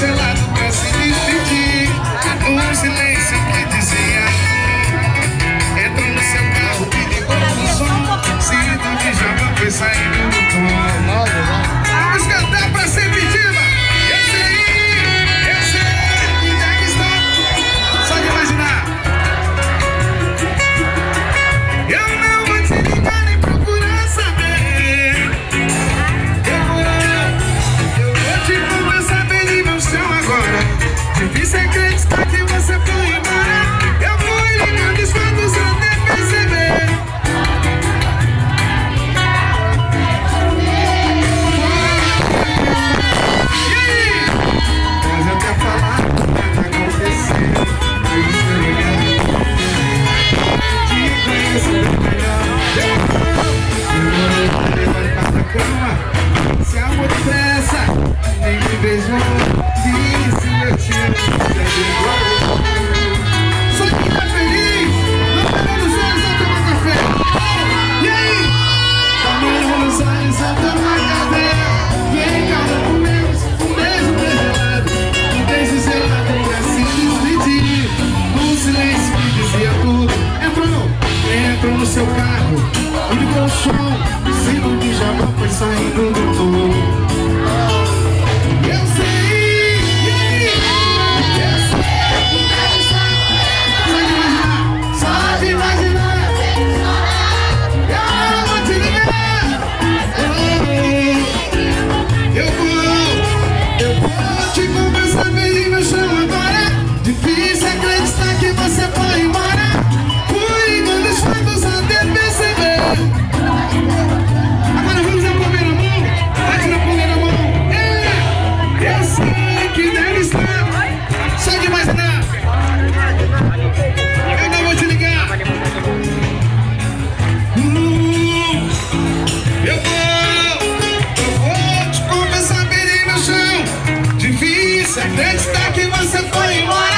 till it. cama Se amor pressa nem me beijou Disse meu tio. amo, sempre Só quem tá feliz, não tá nos olhos a tomar café E aí? Tá nos olhos a tomar café Vem cá, comemos um beijo gelado Um beijo gelado pra se despedir No silêncio que dizia tudo Entrou, entrou no seu carro E ligou o som Difícil acreditar que você foi embora.